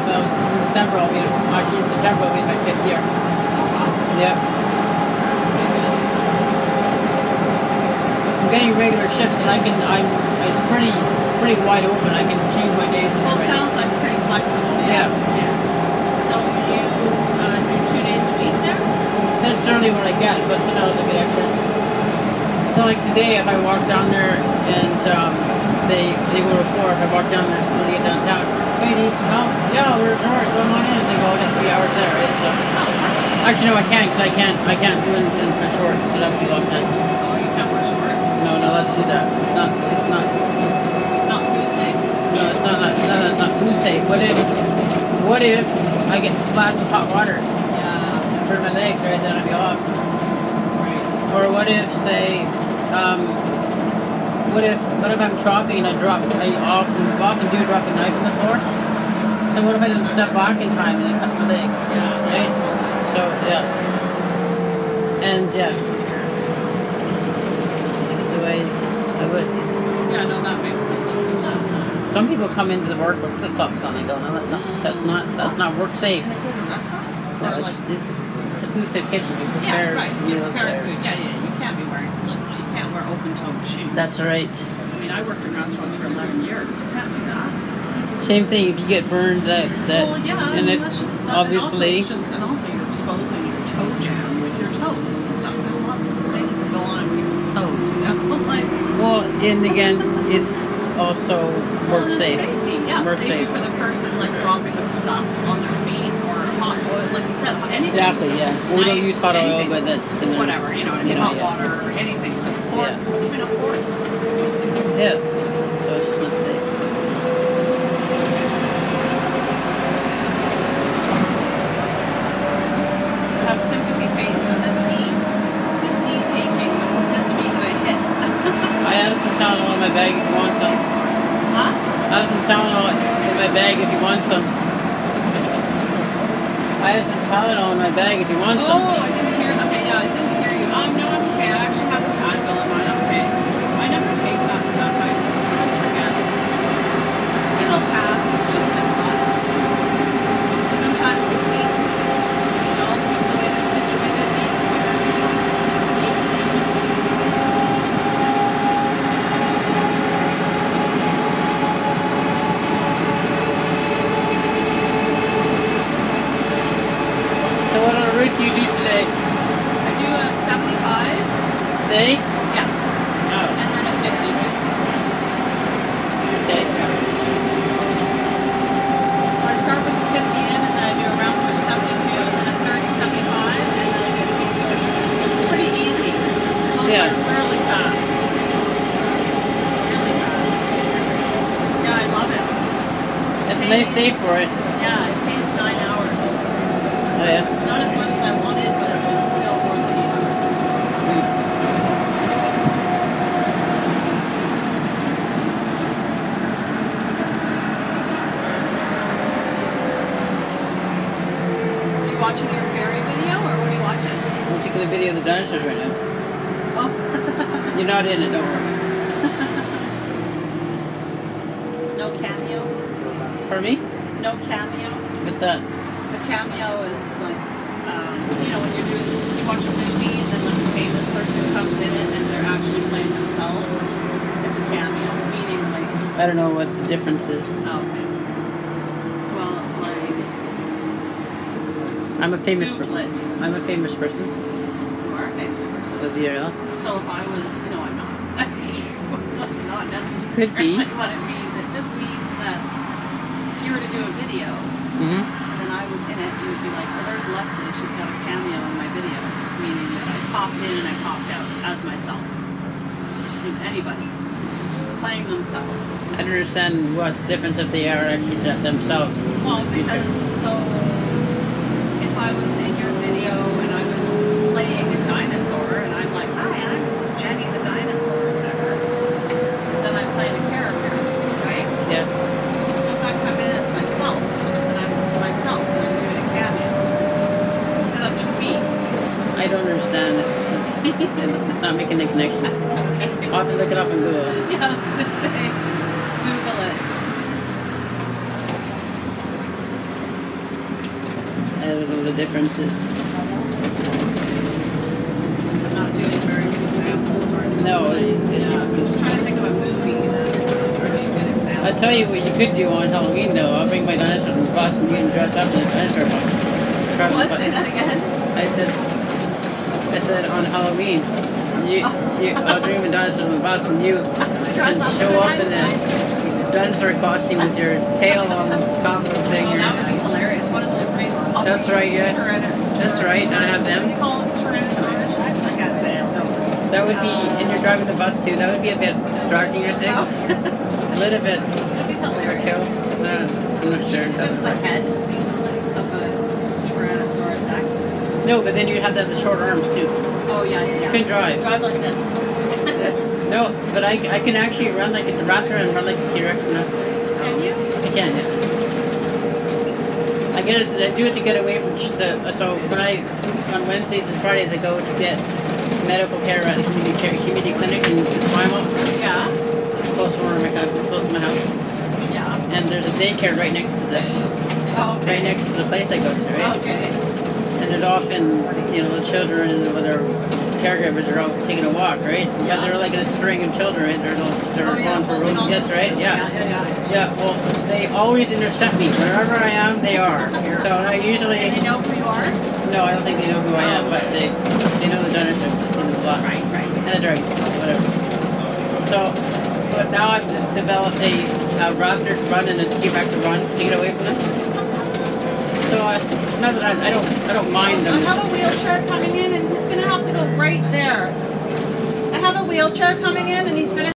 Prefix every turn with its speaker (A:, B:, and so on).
A: job. In December, I'll be in September. I'll be in my fifth year. Yeah,
B: That's pretty good.
A: I'm getting regular shifts, and I can. I'm. It's pretty. It's pretty wide open. I can change my days.
B: Well, it sounds like pretty flexible.
A: Yeah.
B: Yeah. So you uh, do two days a week there?
A: That's generally what I get, but sometimes I get extras. So like today, if I walk down there and um, they they go to four, if I walk down there so they get downtown, hey, need some Yeah, we're. Come on in. They go, that's three hours there, right? So actually, no, I can't because I can't I can't do it in, in shorts. So that would be long times.
B: Oh, you can't wear shorts.
A: No, not allowed to do that. It's not. It's not. It's, it's
B: Not food safe.
A: no, it's not. Not, not, it's not food safe. What if? What if I get splashed with hot water?
B: Yeah.
A: Hurt my legs, right? Then I'd be off.
B: Right.
A: Or what if, say, um, what if what if I'm chopping and I drop I often often do drop the knife on the floor? So what if I didn't step back in time and it cuts my leg?
B: Yeah.
A: Right? So yeah. And yeah. Otherwise I would.
B: Yeah, no, that makes sense.
A: Some people come into the work with flip flops on and go, no that's not that's not that's not work safe.
B: And is it a restaurant?
A: No, it's,
B: like,
A: it's it's a food safe kitchen. We
B: yeah, right. You
A: meals
B: prepare
A: there.
B: food. Yeah, yeah. You can't be wearing flip -flops. You can't wear open-toed shoes.
A: That's right.
B: I mean, I worked in restaurants for 11 years. You can't do that.
A: Same thing. If you get burned, that that
B: well, yeah, I
A: and
B: mean,
A: it
B: that's just
A: obviously
B: And also, just, and also, you're exposing your toe jam with your toes and stuff. There's lots of things that go on in people's toes, you know? like,
A: well, and again, it's also
B: well,
A: work
B: it's
A: safe.
B: Safety, yeah,
A: Work
B: safety
A: safe.
B: for the person, like dropping stuff on their feet or hot oil, like you said, anything.
A: Exactly. Yeah. Well, we don't use hot oil, but that's
B: Whatever, you know what I mean?
A: you know,
B: hot
A: yeah.
B: water or anything. Like
A: Yeah.
B: even a fork.
A: Yeah. So it's just not safe.
B: I have sympathy pains in this knee. This knee's aching, but it was this knee that I hit.
A: I have some Tylenol in my bag if you want some.
B: huh?
A: I have some Tylenol in my bag if you want some. I have some Tylenol in my bag if you want
B: Oh,
A: some.
B: I didn't hear. Okay, yeah, I didn't hear you. Um, no, I'm okay. I actually have some Advil in mine. I'm okay. I never take that stuff. I always forget. It'll pass. It's just this bus. Sometimes the seats, you know, because the way they're situated, makes your keep the seat.
A: So what on route do you do today?
B: I do a 75,
A: Today?
B: yeah,
A: Oh,
B: and then a 50 usually.
A: okay.
B: So I start with 50 in, and then I do a round trip 72, and then a 30, 75, and then it's pretty easy. Those
A: Yeah.
B: really fast. Really fast. Yeah, I love it.
A: It's a nice day for it.
B: Yeah, it pays nine hours.
A: Oh yeah.
B: Not as much as I wanted, but it's still more than eight hours. Are you watching your fairy video, or what are you watching?
A: I'm taking a video of the dinosaurs right now.
B: Oh.
A: You're not in it, don't worry.
B: No cameo.
A: For me?
B: No cameo.
A: What's that?
B: The cameo is like, um, you know, when you're doing, you watch a movie and then like a famous person comes in and they're actually playing themselves. It's a cameo, meaning like,
A: I don't know what the difference is.
B: oh, okay.
A: I'm a famous person. I'm a famous person.
B: you are a famous person. So if I was, no, I'm not. That's not necessarily
A: Could be.
B: what it means. It just means that if you were to do a video,
A: Mm-hmm.
B: and I was in it, you would be like, well, there's Leslie. She's got a cameo in my video. Just meaning that I popped in and I popped out as myself. It just means anybody playing themselves.
A: I don't understand what's the difference if they are actually themselves.
B: Well, because so if I was in your video and I was playing a dinosaur and I'm like, hi, I'm Jenny the dinosaur or whatever, then I'm playing a character, right?
A: Yeah.
B: If I come in as myself, then I'm myself and I'm doing a cameo. Because I'm just me.
A: I don't understand. It's, it's, it's not making the connection. I'll have to look it up in Google.
B: Yeah, I was gonna say, Google it.
A: I don't know the differences.
B: I'm not doing very good examples. Or
A: No, it- it-
B: yeah. I'm just trying to think of a movie that's not a very good example.
A: I'll tell you what you could do on Halloween though. I'll bring my dinosaur from and You can dress up in a dinosaur bus. The
B: What? Say that again.
A: I said, I said on Halloween, you, you, I'll bring my dinosaur from Boston. You
B: Dress
A: can
B: up
A: show
B: as
A: up in a dinosaur costume with your tail on the top of the thing.
B: Oh,
A: Your-
B: that would be hilarious. One of those big puffy
A: That's right, yeah. That's right, I have them. That would be, and you're driving the bus too. That would be a bit distracting, I think. A little bit
B: That'd be hilarious.
A: I'm not sure.
B: Just the head of a Tyrannosaurus Rex.
A: No, but then you'd have to have the short arms too.
B: Oh yeah, yeah.
A: You can drive.
B: Drive like this.
A: No, but I, I can actually run like a raptor and run like the T-Rex.
B: Can you?
A: I can, yeah. I get it. I do it to get away from the. So when I on Wednesdays and Fridays I go to get medical care at the community care, community clinic in Esquimalt.
B: Yeah.
A: It's close to where my house. It's close to my house.
B: Yeah.
A: And there's a daycare right next to the
B: Oh, okay.
A: right next to the place I go to, right?
B: Okay.
A: And there's often you know the children and their caregivers are out taking a walk, right?
B: Yeah.
A: But they're like in a string of children, right? They're they're
B: oh, yeah.
A: going for road. Yes, right?
B: stills.
A: Yeah.
B: Yeah, yeah,
A: Yeah, well, they always intercept me. Wherever I am, they are. So I usually,
B: And they know who you are?
A: no, I don't think they know who I am,
B: Oh,
A: but they they know the dinosaurs. They've seen the block.
B: Right, right.
A: And the dragons, whatever. So, but now I've developed a, a raptor run and a T-Rex run to get away from them. So I, not that I, I don't, I don't mind them.
B: I have a wheelchair coming in and he's gonna have to go right there. I have a wheelchair coming in and he's gonna